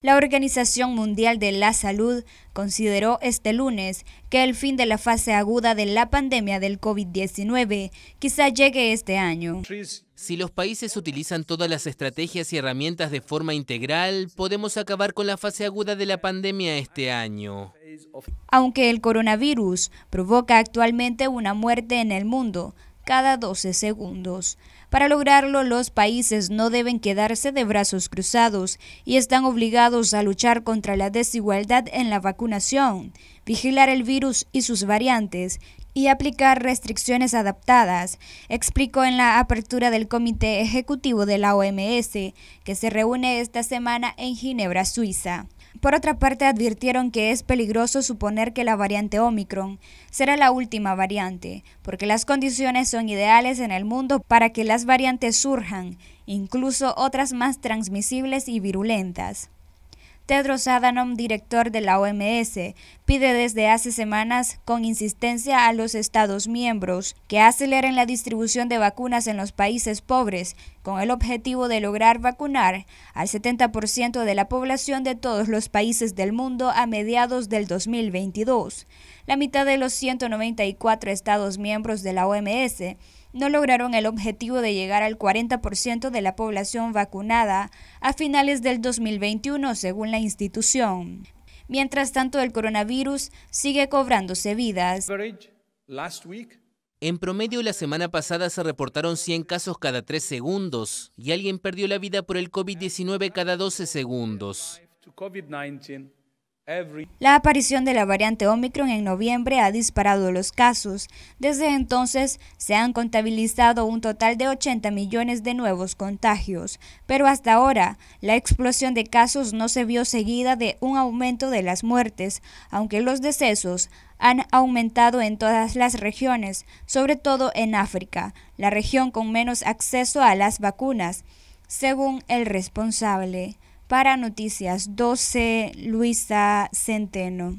La Organización Mundial de la Salud consideró este lunes que el fin de la fase aguda de la pandemia del COVID-19 quizá llegue este año. Si los países utilizan todas las estrategias y herramientas de forma integral, podemos acabar con la fase aguda de la pandemia este año. Aunque el coronavirus provoca actualmente una muerte en el mundo, cada 12 segundos. Para lograrlo, los países no deben quedarse de brazos cruzados y están obligados a luchar contra la desigualdad en la vacunación, vigilar el virus y sus variantes y aplicar restricciones adaptadas, explicó en la apertura del Comité Ejecutivo de la OMS, que se reúne esta semana en Ginebra, Suiza. Por otra parte, advirtieron que es peligroso suponer que la variante Omicron será la última variante, porque las condiciones son ideales en el mundo para que las variantes surjan, incluso otras más transmisibles y virulentas. Tedros Adhanom, director de la OMS, pide desde hace semanas con insistencia a los Estados miembros que aceleren la distribución de vacunas en los países pobres con el objetivo de lograr vacunar al 70% de la población de todos los países del mundo a mediados del 2022. La mitad de los 194 Estados miembros de la OMS no lograron el objetivo de llegar al 40% de la población vacunada a finales del 2021, según la institución. Mientras tanto, el coronavirus sigue cobrándose vidas. En promedio, la semana pasada se reportaron 100 casos cada 3 segundos y alguien perdió la vida por el COVID-19 cada 12 segundos. La aparición de la variante Omicron en noviembre ha disparado los casos. Desde entonces se han contabilizado un total de 80 millones de nuevos contagios, pero hasta ahora la explosión de casos no se vio seguida de un aumento de las muertes, aunque los decesos han aumentado en todas las regiones, sobre todo en África, la región con menos acceso a las vacunas, según el responsable. Para Noticias 12, Luisa Centeno.